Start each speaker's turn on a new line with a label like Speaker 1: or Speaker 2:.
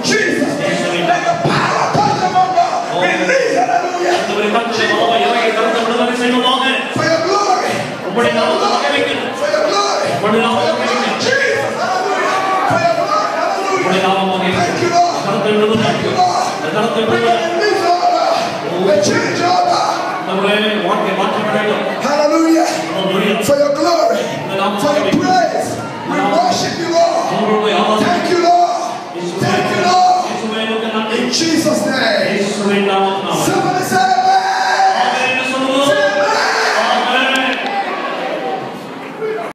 Speaker 1: Jesus. Let the power God. Hallelujah. For your glory. For your glory.
Speaker 2: For
Speaker 1: your glory. For your glory. For
Speaker 2: your glory.
Speaker 1: Thank you, Lord. Thank you, Lord. Oh, change. Oh, hallelujah. For your glory. In Jesus' name.